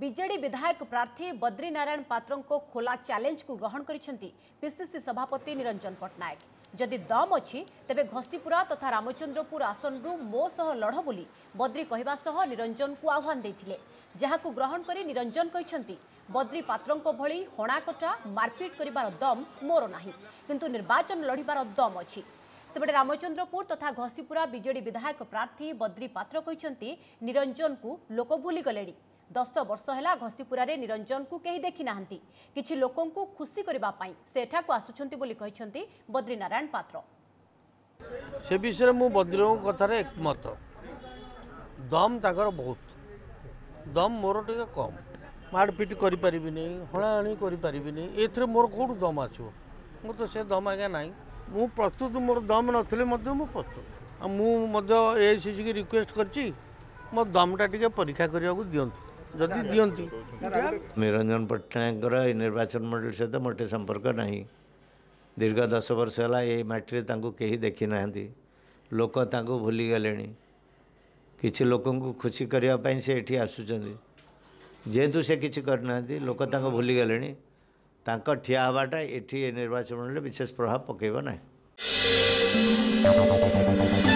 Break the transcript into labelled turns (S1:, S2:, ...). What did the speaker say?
S1: BJD विधायक प्रार्थी बद्री नारायण पत्रको खोला च्यालेन्ज कु ग्रहण गरि सभापति निरञ्जन पटनायक जि दम अब घसीपुरा तथा रामचंद्रपुर आसन आसनरू मोसह लड बुली बद्री कस निरञ्जनको आह्वानले जहा ग्रहण गरि निरञ्जन बद्री पत्रको भिडियो हणाकटा मर्पिट गरेर दम मोर नाहिँ कि निर्वाचन लड्वार दम रामचंद्रपुर तथा घसीपुरा विजेडि विधायक प्रार्थी बद्री पात्र पत्र निरञ्जनको लोक भुलीगले দশ বর্ষ হল ঘষিপুরার নিরঞ্জনকু কে দেখি না কিছু লোক খুশি করা সে এঠাকু আসুচার বলে বদ্রীনারায়ণ পাত্র
S2: সে বিষয়ে মু বদ্রী কথার একমত দম তাঁর বহুত দম মোর টিকে কম মারপিট করে পারিনি হণাহণি করে পারিনি এতে মোর কোটু দম আসব মো তো সে দম আজ্ঞা নাই মু প্রস্তুত মোর দম নথিলে মধ্যে মু প্রস্তুত মু মধ্যে এআইসিসি কি রিকোয়েস্ট করছি মো দমটা টিকে পরীক্ষা করা দিও जदि दिंतु
S3: निरंजन पट्टनायक निर्वाचन मंडल सहित तो मोटे संपर्क ना दीर्घ दस वर्ष है ये यटी कहीं देखी ना लोक भूलीगले किसी लोक खुशी करने से ये आसुच्च जेहेतु से किसी करना लोक भूलीगले ठिया हवाटा ये निर्वाचन मंडल विशेष प्रभाव पकेब